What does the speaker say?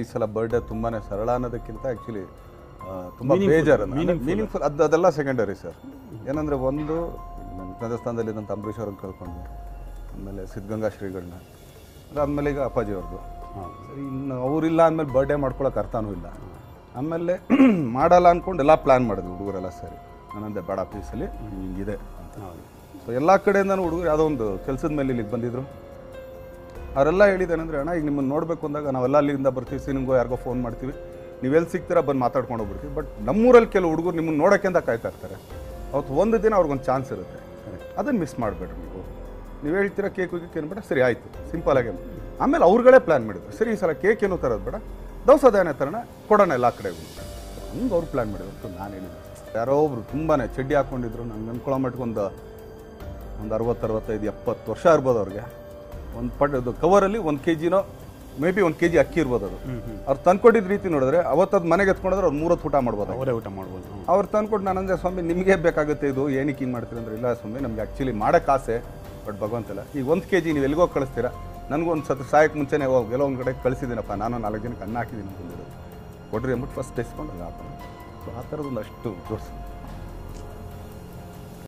ಈ ಸಲ ಬರ್ಡೇ ತುಂಬಾ ಸರಳ ಅನ್ನೋದಕ್ಕಿಂತ ಆ್ಯಕ್ಚುಲಿ ತುಂಬ ಬೇಜಾರು ಮೀನಿಂಗ್ಫುಲ್ ಅದು ಅದೆಲ್ಲ ಸೆಕೆಂಡರಿ ಸರ್ ಏನಂದರೆ ಒಂದು ರಾಜಸ್ಥಾನದಲ್ಲಿ ಇದ್ದಂಥ ಅಂಬರೀಷ್ ಅವ್ರನ್ನ ಕಳ್ಕೊಂಡು ಆಮೇಲೆ ಸಿದ್ಧಗಂಗಾ ಶ್ರೀಗಳನ್ನ ಅದಾದಮೇಲೆ ಈಗ ಅಪ್ಪಾಜಿ ಅವ್ರದ್ದು ಸರಿ ಇನ್ನು ಅವರಿಲ್ಲ ಅಂದಮೇಲೆ ಬರ್ಡೇ ಮಾಡ್ಕೊಳಕ್ಕೆ ಅರ್ಥನೂ ಇಲ್ಲ. ಆಮೇಲೆ ಮಾಡಲ್ಲ ಅಂದ್ಕೊಂಡು ಎಲ್ಲ ಪ್ಲ್ಯಾನ್ ಮಾಡಿದ್ವಿ ಹುಡುಗರೆಲ್ಲ ಸರಿ. ನಾನಂದೆ ಬೇಡ ಪೀಸಲ್ಲಿ ಹಿಂಗಿದೆ. ಅಂತ. ಸೊ ಎಲ್ಲ ಕಡೆಯಿಂದ ಹುಡುಗರು ಯಾವುದೋ ಒಂದು ಕೆಲಸದ ಮೇಲೆ ಇಲ್ಲಿಗೆ ಬಂದಿದ್ರು. ಅವರೆಲ್ಲ ಹೇಳಿದ್ದೇನೆಂದ್ರೆ ಅಣ್ಣ, ಈಗ ನಿಮ್ಮನ್ನು ನೋಡಬೇಕು ಅಂದಾಗ ನಾವೆಲ್ಲ ಅಲ್ಲಿಂದ ಬರ್ತೀವಿ, ಸಿನಿಮಾಗೋ ಯಾರಿಗೋ ಫೋನ್ ಮಾಡ್ತೀವಿ. ನೀವೆಲ್ಲಿ ಸಿಗ್ತೀರಾ ಬಂದು ಮಾತಾಡ್ಕೊಂಡು ಹೋಗ್ಬಿಡ್ತೀವಿ. ಬಟ್ ನಮ್ಮೂರಲ್ಲಿ ಕೆಲವು ಹುಡುಗರು ನಿಮ್ಮನ್ನು ನೋಡೋಕೆ ಅಂತ ಕಾಯ್ತಾ ಇರ್ತಾರೆ. ಅವತ್ತು ಒಂದು ದಿನ ಅವ್ರಿಗೊಂದು ಚಾನ್ಸ್ ಇರುತ್ತೆ. ಅದನ್ನು ಮಿಸ್ ಮಾಡಬೇಡ್ರಿ ನೀವು. ನೀವು ಹೇಳ್ತೀರಾ ಕೇಕ್ ಗೀಕ್ ಏನ್ಬೇಡ ಸರಿ ಆಯಿತು ಸಿಂಪಲಾಗಿ ಆಮೇಲೆ ಅವ್ರುಗಳೇ ಪ್ಲ್ಯಾನ್ ಮಾಡಿದ್ರು. ಸರಿ, ಈ ಸಲ ಕೇಕ್ ಏನೂ ತರೋದು ಬೇಡ. ದವಸದೇನೇ ತರೋಣ, ಕೊಡೋಣ ಎಲ್ಲ ಕಡೆ ಹಂಗೆ. ಅವ್ರು ಪ್ಲ್ಯಾನ್ ಮಾಡಿದ್ರು. ನಾನು ಹೇಳಿದ್ದೆ. ಯಾರೋ ಒಬ್ರು ತುಂಬಾ ಚಡ್ಡಿ ಹಾಕ್ಕೊಂಡಿದ್ರು ನಂಗೆ ಅನ್ಕೊಳ್ಳೋ ಮಟ್ಕೊಂದು ಒಂದು ಒಂದು ಅರವತ್ತು, ಅರವತ್ತೈದು, ಎಪ್ಪತ್ತು ವರ್ಷ ಇರ್ಬೋದು ಅವ್ರಿಗೆ. ಒಂದು ಪಡ್ದು ಅದು ಕವರಲ್ಲಿ ಒಂದು ಕೆ ಜಿನೋ ಮೇ ಬಿ ಒಂದು ಕೆ ಜಿ ಅಕ್ಕಿ ಇರ್ಬೋದು ಅದು. ಅವ್ರು ತಂದ್ಕೊಟ್ಟಿದ್ದ ರೀತಿ ನೋಡಿದ್ರೆ ಅವತ್ತದ ಮನೆಗೆ ಎತ್ಕೊಂಡ್ರೆ ಅವ್ರು ಮೂರತ್ತು ಊಟ ಮಾಡ್ಬೋದು. ಅವರೇ ಊಟ ಮಾಡ್ಬೋದು. ಅವ್ರು ತಂದ್ಕೊಟ್ಟು ನಾನು ಅಂದರೆ ಸ್ವಾಮಿ ನಿಮಗೆ ಬೇಕಾಗುತ್ತೆ ಇದು ಏನಕ್ಕೆ ಹಿಂಗೆ ಮಾಡ್ತೀರಿ? ಅಂದ್ರೆ ಇಲ್ಲ ಸ್ವಾಮಿ ನಮ್ಗೆ ಆ್ಯಕ್ಚುಲಿ ಮಾಡೋಕ್ಕೆ ಆಸೆ ಬಟ್ ಭಗವಂತಲ್ಲ ಈಗ ಒಂದು ಕೆ ಜಿ ನೀವು ಎಲ್ಲಿಗೋ ಕಳಿಸ್ತೀರಾ? ನನಗೊಂದು ಸತಿ ಸಾಯಕ್ಕೆ ಮುಂಚೆನೇ ಹೋಗಿ ಎಲ್ಲೋ ಒಂದು ಕಡೆ ಕಳಿಸಿದ್ದೀನಪ್ಪ ನಾನು ನಾಲ್ಕು ಜನಕ್ಕೆ ಅನ್ನ ಹಾಕಿದ್ದೀನಿ ಅಂತಂದಿರೋದು ಕೊಡ್ರಿ ಅಂದ್ಬಿಟ್ಟು ಫಸ್ಟ್ ಟೆಸ್ಕೊಂಡು ಅದು ಹಾಕೋಣ. ಸೊ ಆ ಥರದೊಂದು ಅಷ್ಟು ಜೋಡಿಸಿ